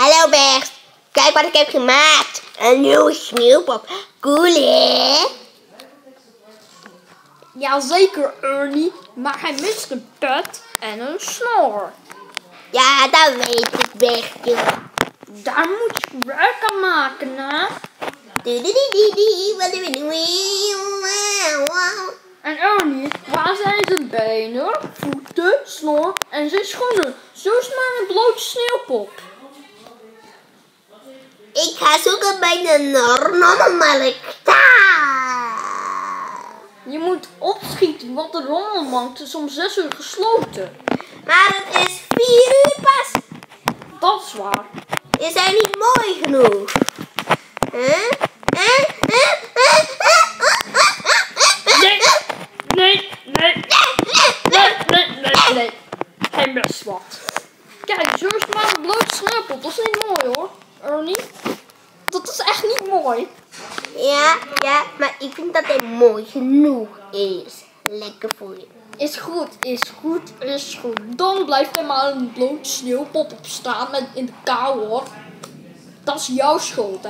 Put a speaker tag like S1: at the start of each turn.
S1: Hallo Bert, kijk wat ik heb gemaakt. Een nieuwe sneeuwpop. Cool hè?
S2: Jazeker, Ernie, maar hij mist een pet en een snor.
S1: Ja, dat weet ik Bertje.
S2: Daar moet je werk aan maken, hè? En Ernie, waar zijn zijn benen, voeten, snor en zijn schoenen? Zo is maar een blote sneeuwpop.
S1: Ga zoeken bij de rommelmarkt.
S2: Je moet opschieten, want de rommelmarkt is om 6 uur gesloten.
S1: Maar het is vier uur pas.
S2: Dat is waar.
S1: Is hij niet mooi genoeg? Huh?
S2: Nee, nee, nee, nee, nee, nee, nee. Hij mist wat. Kijk, zo is maar een blote sneeuwpop. Dat is niet mooi hoor, Ernie. Dat is echt niet mooi.
S1: Ja, ja, maar ik vind dat hij mooi genoeg is. Lekker voor je.
S2: Is goed, is goed, is goed. Dan blijft er maar een blote sneeuwpop op staan met in de kou hoor. Dat is jouw schuld. hè.